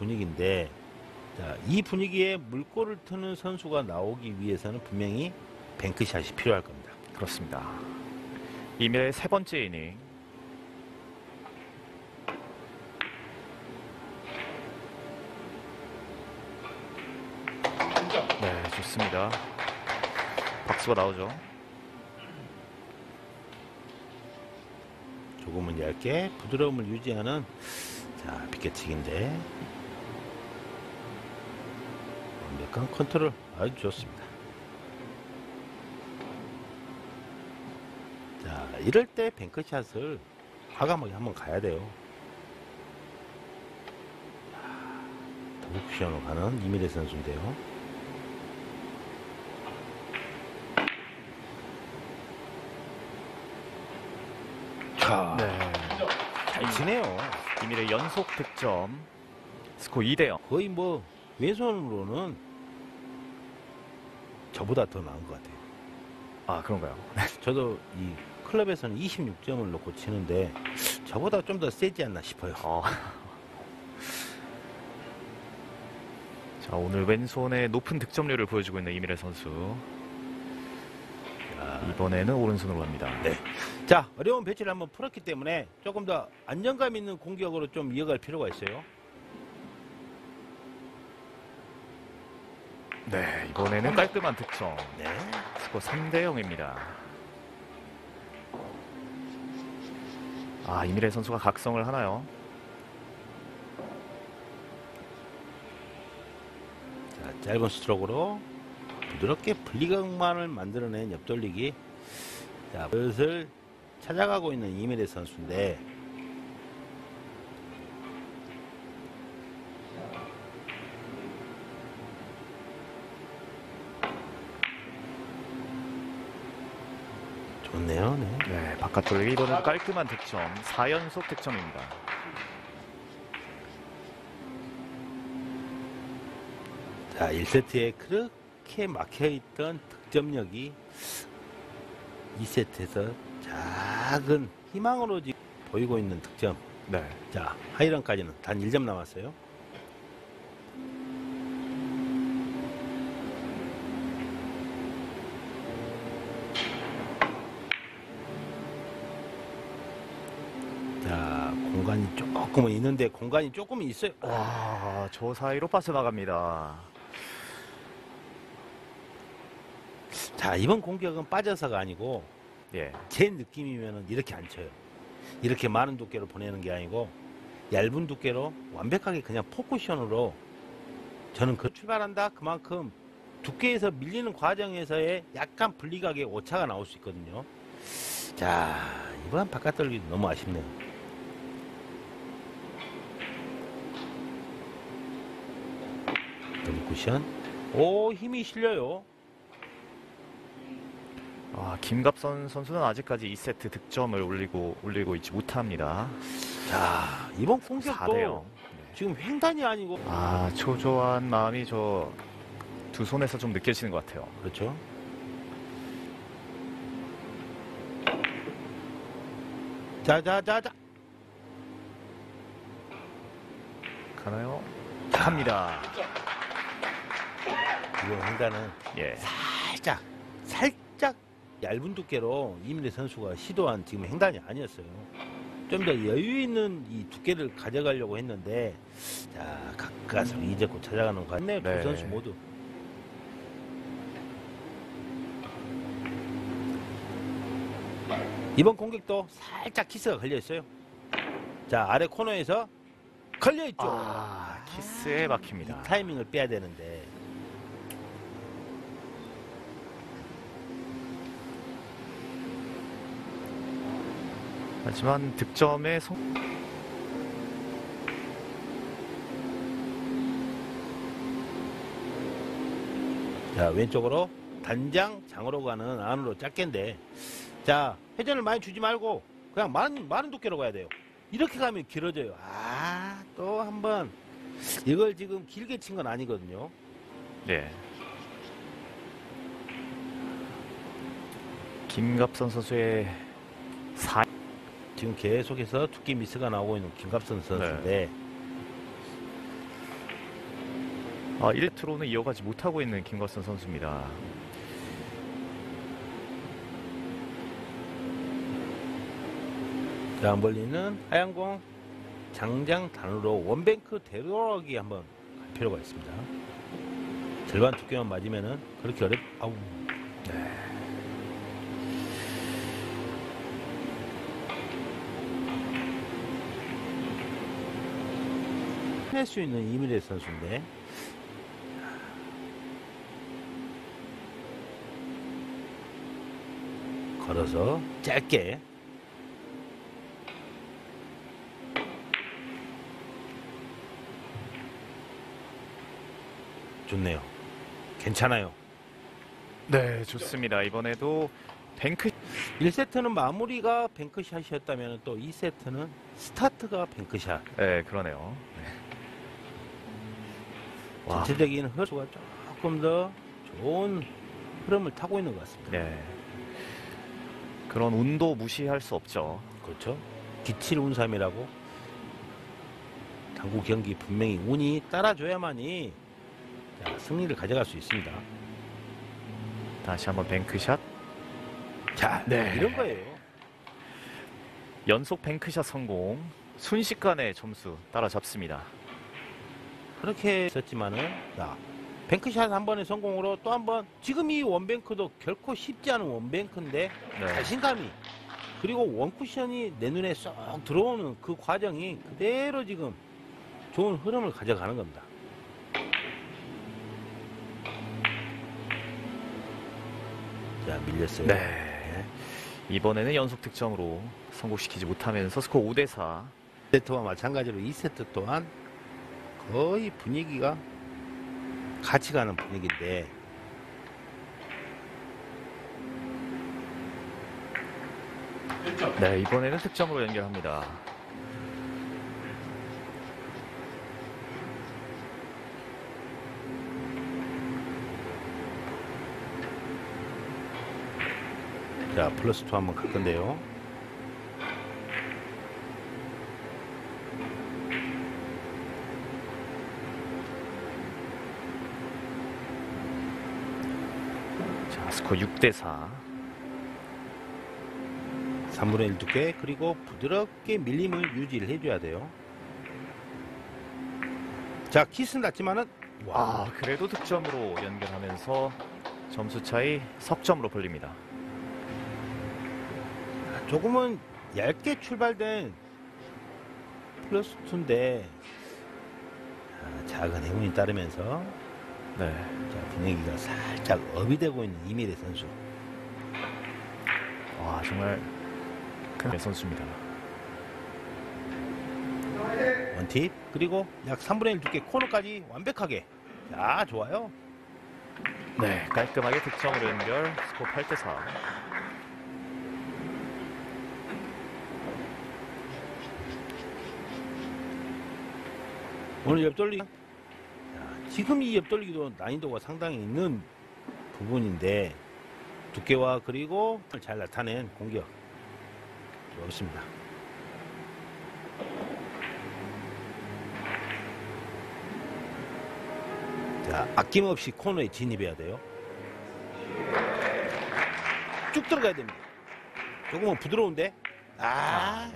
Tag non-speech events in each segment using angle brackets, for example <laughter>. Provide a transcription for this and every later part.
분위기인데 자, 이 분위기에 물꼬를 트는 선수가 나오기 위해서는 분명히 뱅크샷이 필요할 겁니다. 그렇습니다. 이밀의 세 번째 이닝. 네, 좋습니다. 박수가 나오죠. 조금은 얇게 부드러움을 유지하는 자 비껴치기인데 완벽한 컨트롤 아주 좋습니다. 자 이럴 때 bank shot을 과감하게 한번 가야 돼요. 더블 쿠션으로 가는 이미래 선수인데요. 자, 네. 잘 치네요. 이밀의 연속 득점. 스코어 2대 0. 거의 뭐 왼손으로는 저보다 더 나은 것 같아요. 아, 그런가요? <laughs> 저도 이 클럽에서는 26점을 놓고 치는데 저보다 좀 더 세지 않나 싶어요. 어. <laughs> 자, 오늘 왼손에 높은 득점률을 보여주고 있는 이밀의 선수. 자, 이번에는 오른손으로 갑니다. 네. 자, 어려운 배치를 한번 풀었기 때문에 조금 더 안정감 있는 공격으로 좀 이어갈 필요가 있어요. 네, 이번에는 깔끔한 득점. 네. 스코어 3대 0입니다. 아, 이미래 선수가 각성을 하나요? 자, 짧은 스트로크로 부드럽게 분리각만을 만들어낸 옆돌리기. 자, 그것을 찾아가고 있는 이미래 선수인데 바깥 돌리기 이번엔 깔끔한 득점. 4연속 득점입니다. 자, 1세트에 그렇게 막혀있던 득점력이 2세트에서 작은 희망으로 보이고 있는 득점. 네. 자, 하이런까지는 단 1점 남았어요. 자, 공간이 조금은 있는데 공간이 조금은 있어요. 와, 저 사이로 빠져나갑니다. 자, 이번 공격은 빠져서가 아니고 예. 제 느낌이면은 이렇게 안 쳐요. 이렇게 많은 두께로 보내는 게 아니고 얇은 두께로 완벽하게 그냥 포쿠션으로 저는 그 출발한다 그만큼 두께에서 밀리는 과정에서의 약간 분리각의 오차가 나올 수 있거든요. 자 이번 바깥 돌기 너무 아쉽네요. 더블 쿠션. 오 힘이 실려요. 아, 김갑선 선수는 아직까지 2세트 득점을 올리고 올리고 있지 못합니다. 자 이번 4대 공격도 0. 지금 횡단이 아니고 아, 초조한 마음이 저 두 손에서 좀 느껴지는 것 같아요. 그렇죠. 자, 자, 자, 자. 가나요? 갑니다. 이번 횡단은 예. 살짝, 살짝 얇은 두께로 이민래 선수가 시도한 지금 횡단이 아니었어요. 좀 더 여유 있는 이 두께를 가져가려고 했는데, 자, 가까스로 이제고 찾아가는 거 같네요. 네. 두 선수 모두. 이번 공격도 살짝 키스가 걸려 있어요. 자, 아래 코너에서 걸려 있죠. 아, 키스에 막힙니다. 이 타이밍을 빼야 되는데. 하지만 득점에 성... 자, 왼쪽으로 단장 장으로 가는 안으로 짧게인데. 자, 회전을 많이 주지 말고 그냥 많은 많은 두께로 가야 돼요. 이렇게 가면 길어져요. 아, 또 한 번. 이걸 지금 길게 친 건 아니거든요. 네. 김갑선 선수의 4 지금 계속해서 두께 미스가 나오고 있는 김갑선 선수인데 아, 1트로는 이어가지 못하고 있는 김걸선 선수입니다. 자, 멀리는 하얀공 장장 단으로 원뱅크 되돌아가기 한번 갈 필요가 있습니다. 절반 두께만 맞으면은 그렇게 어렵, 아우. 네. 할수 있는 이미래 선수인데 걸어서 짧게 좋네요. 괜찮아요. 네, 좋습니다. 이번에도 뱅크 1세트는 마무리가 뱅크샷이었다면 또 2세트는 스타트가 뱅크샷. 네, 그러네요. 전체적인 흐름가 조금 더 좋은 흐름을 타고 있는 것 같습니다. 네. 그런 운도 무시할 수 없죠. 그렇죠. 기칠 운삼이라고 당구 경기 분명히 운이 따라줘야만이 자, 승리를 가져갈 수 있습니다. 다시 한번 뱅크샷. 자, 네. 이런 거예요. 연속 뱅크샷 성공. 순식간에 점수 따라잡습니다. 그렇게 했었지만은 자, 뱅크샷 한 번의 성공으로 또 한 번 지금 이 원뱅크도 결코 쉽지 않은 원뱅크인데 네. 자신감이 그리고 원쿠션이 내 눈에 쏙 들어오는 그 과정이 그대로 지금 좋은 흐름을 가져가는 겁니다. 자 밀렸어요. 네. 이번에는 연속 득점으로 성공시키지 못하면서 스코어 5대 4. 2세트와 마찬가지로 2세트 또한 거의 분위기가 같이 가는 분위기인데 네, 이번에는 득점으로 연결합니다. 자 플러스 2 한번 갈 건데요. 자, 스코어 6대 4. 3분의 1 두께 그리고 부드럽게 밀림을 유지를 해줘야 돼요. 자 키스는 났지만은 와 아, 그래도 득점으로 연결하면서 점수 차이 석점으로 벌립니다. 조금은 얇게 출발된 플러스 2인데 작은 행운이 따르면서 네. 자, 분위기가 살짝 업이 되고 있는 이미래 선수. 와, 정말 큰 선수입니다. 원팁 그리고 약 3분의 1 두께 코너까지 완벽하게 자 좋아요. 네, 깔끔하게 득점으로 연결. 스코어 8대 4. 오늘 옆돌리 자, 지금 이 옆돌리기도 난이도가 상당히 있는 부분인데 두께와 그리고 잘 나타낸 공격 좋습니다. 자 아낌없이 코너에 진입해야 돼요. 쭉 들어가야 됩니다. 조금은 부드러운데 아.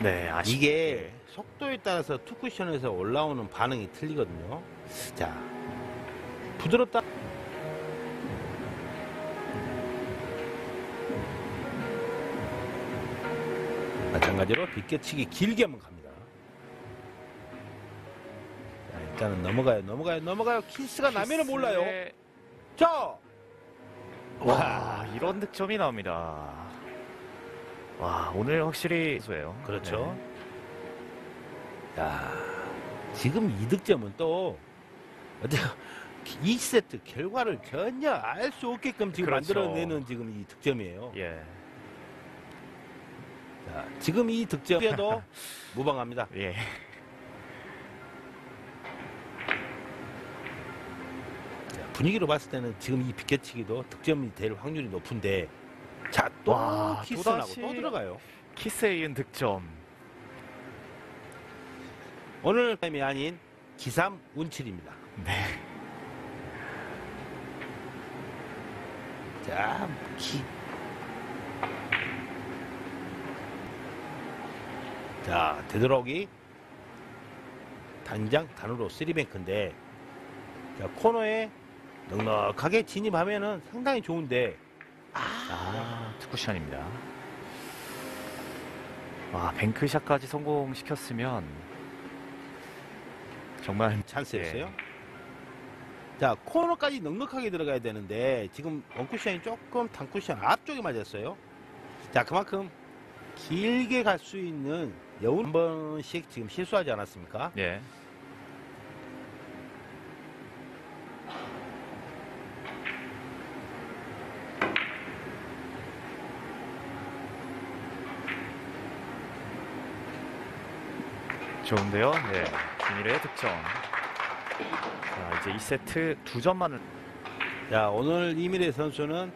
네, 아쉽 이게 속도에 따라서 투쿠션에서 올라오는 반응이 틀리거든요. 자, 부드럽다. 마찬가지로 비껴치기 길게 한번 갑니다. 자, 일단은 넘어가요, 넘어가요, 넘어가요. 키스가 나면은 몰라요. 자, 와, 이런 득점이 나옵니다. 와, 오늘 확실히 수예요. 그렇죠. 야, 지금 이 득점은 또 어디 2세트 결과를 전혀 알 수 없게끔 지금 그렇죠. 만들어내는 지금 이 득점이에요. 네. 예. 자, 지금 이 득점에도 <laughs> 무방합니다. 예. 자, 분위기로 봤을 때는 지금 이 비껴치기도 득점이 될 확률이 높은데 자, 또 와, 키스 나고 또다시. 또 들어가요. 키스에 이은 득점. 오늘 타임이 아닌 기삼 운칠입니다. 네. 자, 기. 자, 되돌아오기. 단장 단으로 쓰리뱅크인데, 자, 코너에 넉넉하게 진입하면은 상당히 좋은데, 아, 투쿠션입니다. 와, 뱅크샷까지 성공시켰으면 정말 찬스였어요. 네. 자, 코너까지 넉넉하게 들어가야 되는데, 지금 원쿠션이 조금 단쿠션 앞쪽에 맞았어요. 자, 그만큼 길게 갈 수 있는 여운 한 번씩 지금 실수하지 않았습니까? 예. 좋은데요. 네. 김일의 득점. 자, 이제 2세트 두 점만을 자, 오늘 이미래 선수는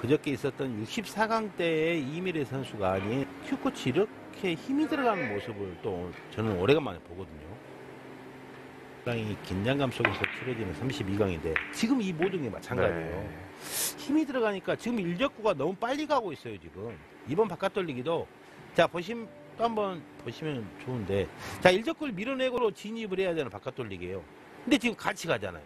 그저께 있었던 64강 때의 이미래 선수가 아닌 큐코치 이렇게 힘이 들어가는 모습을 또 저는 오래간만에 보거든요. 상당히 긴장감 속에서 치러지는 32강인데 지금 이 모든 게 마찬가지예요. 네. 힘이 들어가니까 지금 일적구가 너무 빨리 가고 있어요 지금 이번 바깥 돌리기도 자 보심 또 한번 보시면 좋은데. 자 일적구를 밀어내고로 진입을 해야 되는 바깥 돌리기예요. 근데 지금 같이 가잖아요.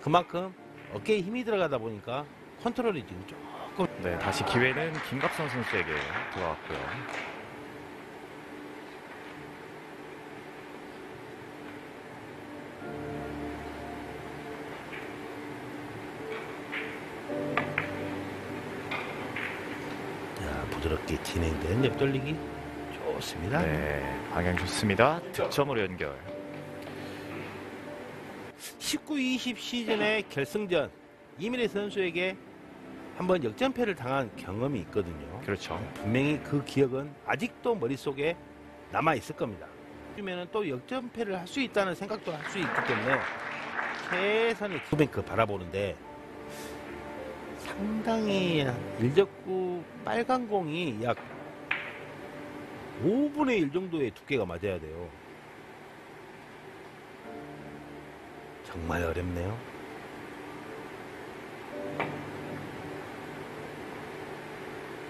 그만큼 어깨에 힘이 들어가다 보니까 컨트롤이 지금 조금 네, 다시 기회는 김갑선 선수에게 돌아왔고요. 자, 부드럽게 진행된 옆 돌리기 좋습니다 네, 방향 좋습니다. 득점으로 연결. 19-20 시즌의 결승전 이민혜 선수에게 한번 역전패를 당한 경험이 있거든요 그렇죠. 분명히 그 기억은 아직도 머릿속에 남아 있을 겁니다. 그러면 또 역전패를 할 수 있다는 생각도 할 수 있기 때문에 최선의 투뱅크 바라보는데 상당히 일적구 빨간 공이 약 5분의 1 정도의 두께가 맞아야 돼요. 정말 어렵네요.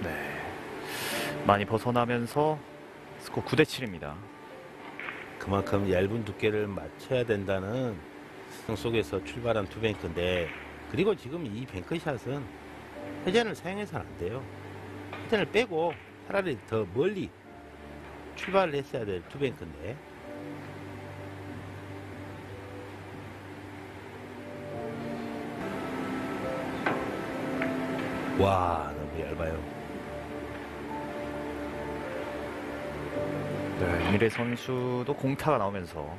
네. 많이 벗어나면서 스코어 9대 7입니다. 그만큼 얇은 두께를 맞춰야 된다는 상 속에서 출발한 투뱅크인데 그리고 지금 이 뱅크샷은 회전을 사용해서는 안 돼요. 회전을 빼고 차라리 더 멀리 출발을 했어야 될 투뱅크인데 와 너무 얇아요. 네, 이미래 선수도 공타가 나오면서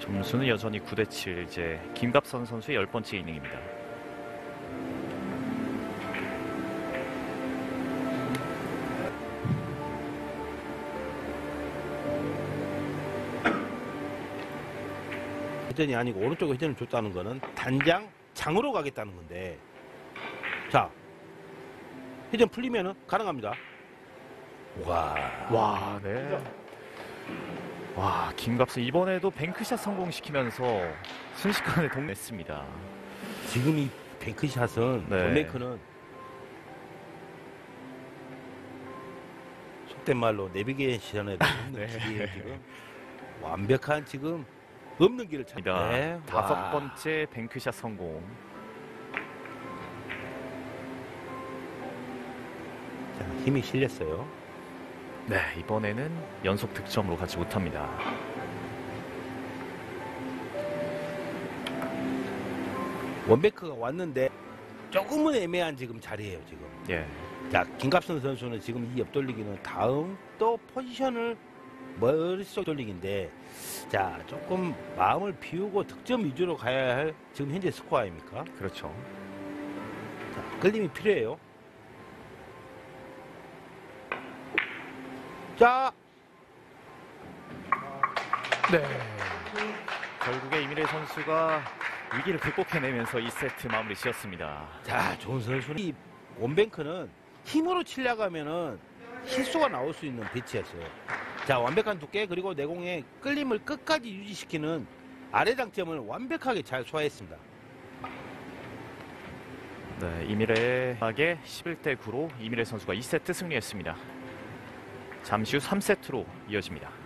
점수는 여전히 9대 7. 이제 김갑선 선수의 열 번째 이닝입니다. 회전이 아니고 오른쪽에 회전을 줬다는 거는 단장 장으로 가겠다는 건데 자 회전 풀리면은 가능합니다 와 와, 네. 와, 김갑선 이번에도 뱅크샷 성공시키면서 순식간에 동냈습니다. 지금 이 뱅크샷은 네. 원메이크는 속된 말로 내비게이션에도 없는 <laughs> 네. 지금 완벽한 지금 없는 길을 찾 입니다. 네. 다섯 와. 번째 뱅크샷 성공. 자, 힘이 실렸어요 네, 이번에는 연속 득점으로 가지 못합니다. 원베크가 왔는데 조금은 애매한 지금 자리예요 지금 예. 자, 김갑선 선수는 지금 이 옆돌리기는 다음 또 포지션을 머릿속 돌리기인데 자, 조금 마음을 비우고 득점 위주로 가야 할 지금 현재 스코어 아닙니까? 그렇죠. 자, 끌림이 필요해요. 자, 네. 결국에 이미래 선수가 위기를 극복해내면서 2세트 마무리 지었습니다. 자, 좋은 선수는 이 원뱅크는 힘으로 치려고 하면은 실수가 나올 수 있는 배치였어요. 자 완벽한 두께 그리고 내공의 끌림을 끝까지 유지시키는 아래 장점을 완벽하게 잘 소화했습니다. 네, 이미래에게 11대 9로 이미래 선수가 2세트 승리했습니다. 잠시 후 3세트로 이어집니다.